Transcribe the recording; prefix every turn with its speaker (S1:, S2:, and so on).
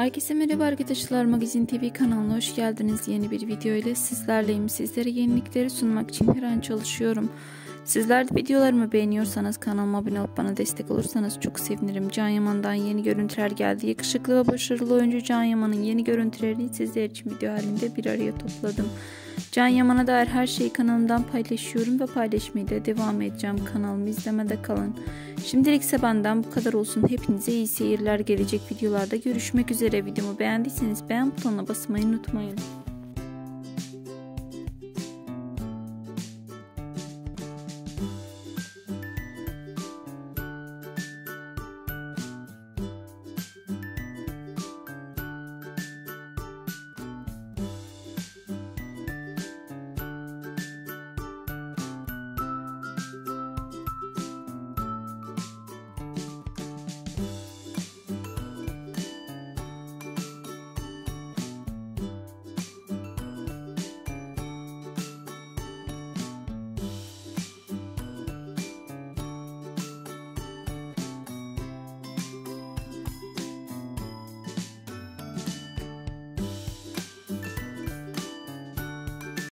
S1: Herkese merhaba arkadaşlar Magazin TV kanalına hoş geldiniz. Yeni bir video ile sizlerleyim. Sizlere yenilikleri sunmak için her an çalışıyorum. Sizler de videolarımı beğeniyorsanız kanalıma abone olup bana destek olursanız çok sevinirim. Can Yaman'dan yeni görüntüler geldi. Yakışıklı ve başarılı oyuncu Can Yaman'ın yeni görüntülerini sizler için video halinde bir araya topladım. Can Yaman'a dair her şeyi kanalımdan paylaşıyorum ve paylaşmaya da devam edeceğim. Kanalımı izlemede kalın. Şimdilik ise benden bu kadar olsun. Hepinize iyi seyirler gelecek videolarda görüşmek üzere. Videomu beğendiyseniz beğen butonuna basmayı unutmayın.